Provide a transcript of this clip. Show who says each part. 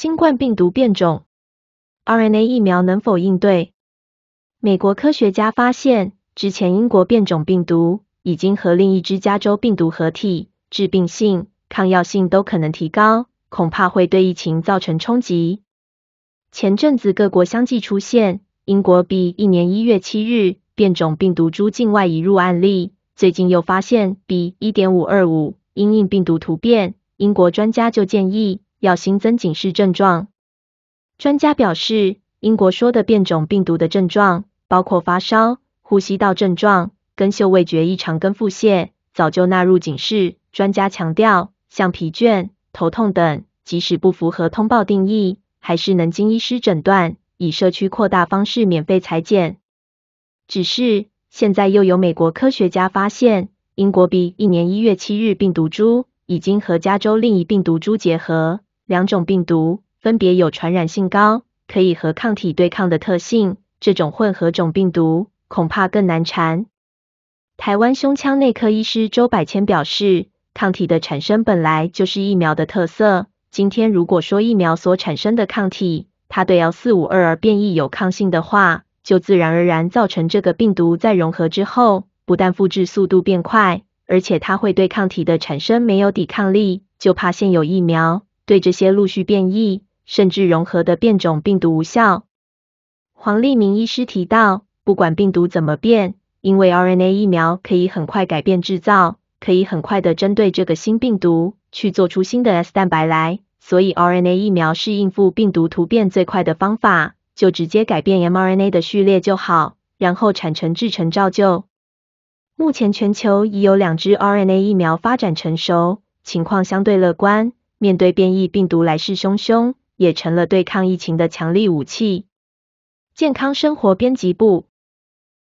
Speaker 1: 新冠病毒变种，RNA 疫苗能否应对？美国科学家发现，之前英国变种病毒已经和另一只加州病毒合体，致病性、抗药性都可能提高，恐怕会对疫情造成冲击。前阵子各国相继出现英国 B 一年一月七日变种病毒株境外移入案例，最近又发现 B 一点五二五因应病毒突变，英国专家就建议。要新增警示症状。专家表示，英国说的变种病毒的症状包括发烧、呼吸道症状、跟嗅味觉异常跟腹泻，早就纳入警示。专家强调，像疲倦、头痛等，即使不符合通报定义，还是能经医师诊断，以社区扩大方式免费裁剪。只是现在又有美国科学家发现，英国比一年一月七日病毒株已经和加州另一病毒株结合。两种病毒分别有传染性高、可以和抗体对抗的特性，这种混合种病毒恐怕更难缠。台湾胸腔内科医师周百千表示，抗体的产生本来就是疫苗的特色。今天如果说疫苗所产生的抗体，它对 L 四五二 R 变异有抗性的话，就自然而然造成这个病毒在融合之后，不但复制速度变快，而且它会对抗体的产生没有抵抗力，就怕现有疫苗。对这些陆续变异甚至融合的变种病毒无效。黄立明医师提到，不管病毒怎么变，因为 RNA 疫苗可以很快改变制造，可以很快的针对这个新病毒去做出新的 S 蛋白来，所以 RNA 疫苗是应付病毒突变最快的方法，就直接改变 mRNA 的序列就好，然后产成制成照旧。目前全球已有两支 RNA 疫苗发展成熟，情况相对乐观。面对变异病毒来势汹汹，也成了对抗疫情的强力武器。健康生活编辑部。